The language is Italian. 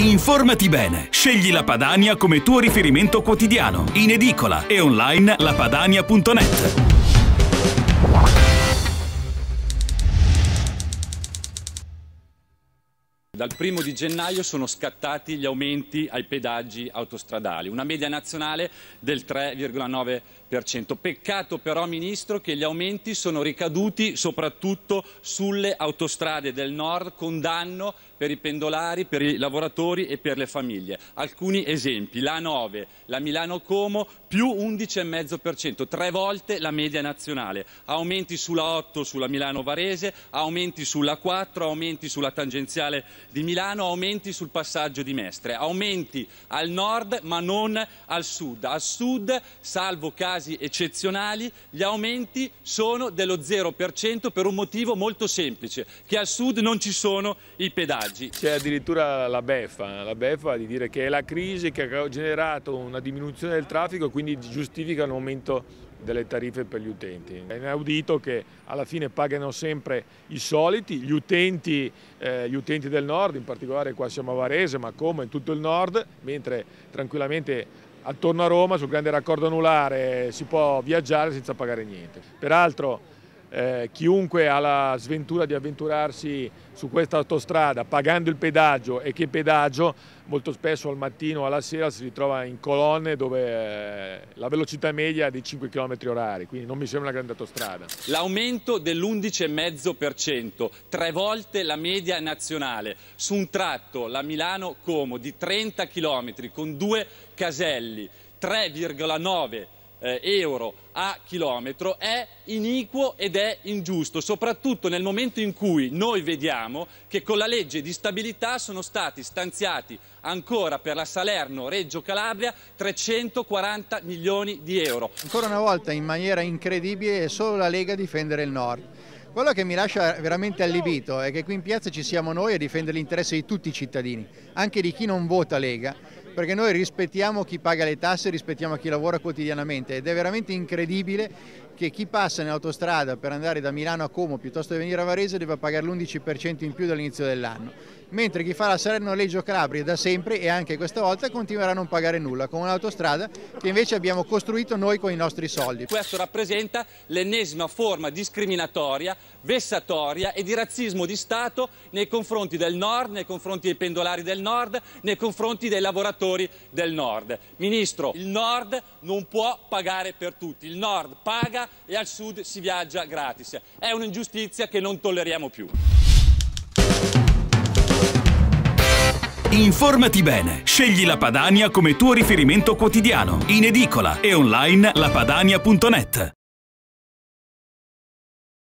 Informati bene. Scegli la Padania come tuo riferimento quotidiano. In edicola e online lapadania.net. Dal primo di gennaio sono scattati gli aumenti ai pedaggi autostradali, una media nazionale del 3,9%. Peccato però, Ministro, che gli aumenti sono ricaduti soprattutto sulle autostrade del nord con danno per i pendolari, per i lavoratori e per le famiglie. Alcuni esempi, la 9, la Milano-Como più 11,5%, tre volte la media nazionale. Aumenti sulla 8 sulla Milano-Varese, aumenti sulla 4, aumenti sulla tangenziale di Milano, aumenti sul passaggio di Mestre, aumenti al nord ma non al sud. Al sud, salvo casi eccezionali, gli aumenti sono dello 0% per un motivo molto semplice, che al sud non ci sono i pedaggi. C'è addirittura la beffa, la beffa di dire che è la crisi che ha generato una diminuzione del traffico e quindi giustifica un aumento delle tariffe per gli utenti. È inaudito che alla fine pagano sempre i soliti, gli utenti, eh, gli utenti del nord, in particolare qua siamo a Varese, ma come in tutto il nord, mentre tranquillamente attorno a Roma sul grande raccordo anulare si può viaggiare senza pagare niente. Peraltro eh, chiunque ha la sventura di avventurarsi su questa autostrada pagando il pedaggio e che pedaggio molto spesso al mattino o alla sera si ritrova in colonne dove eh, la velocità media è di 5 km orari, quindi non mi sembra una grande autostrada. L'aumento dell'11,5%, tre volte la media nazionale, su un tratto, la Milano-Como, di 30 km con due caselli, 3,9 eh, euro a chilometro è iniquo ed è ingiusto, soprattutto nel momento in cui noi vediamo che con la legge di stabilità sono stati stanziati ancora per la Salerno-Reggio Calabria 340 milioni di euro. Ancora una volta in maniera incredibile è solo la Lega a difendere il Nord. Quello che mi lascia veramente allibito è che qui in piazza ci siamo noi a difendere l'interesse di tutti i cittadini, anche di chi non vota Lega, perché noi rispettiamo chi paga le tasse, rispettiamo chi lavora quotidianamente ed è veramente incredibile che chi passa in autostrada per andare da Milano a Como piuttosto che venire a Varese deve pagare l'11% in più dall'inizio dell'anno, mentre chi fa la Salerno-Leggio Calabria da sempre e anche questa volta continuerà a non pagare nulla con un'autostrada che invece abbiamo costruito noi con i nostri soldi. Questo rappresenta l'ennesima forma discriminatoria, vessatoria e di razzismo di Stato nei confronti del Nord, nei confronti dei pendolari del Nord, nei confronti dei lavoratori del Nord. Ministro, il Nord non può pagare per tutti, il Nord paga e al sud si viaggia gratis. È un'ingiustizia che non tolleriamo più. Informati bene. Scegli la Padania come tuo riferimento quotidiano. In edicola e online lapadania.net.